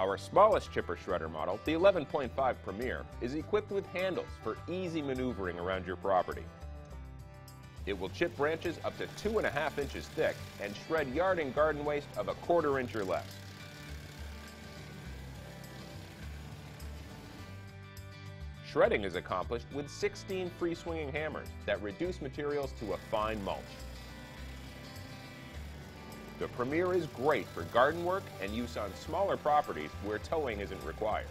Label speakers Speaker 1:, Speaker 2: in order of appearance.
Speaker 1: Our smallest chipper shredder model, the 11.5 Premier, is equipped with handles for easy maneuvering around your property. It will chip branches up to two and a half inches thick and shred yard and garden waste of a quarter inch or less. Shredding is accomplished with 16 free swinging hammers that reduce materials to a fine mulch. The Premier is great for garden work and use on smaller properties where towing isn't required.